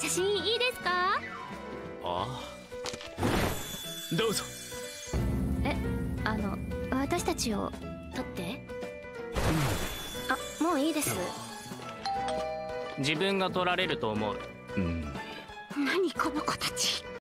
写真いいですか？ああ。どうぞ。えあの私たちを撮って？うん。あもういいです。自分が撮られると思う。うん。何この子たち。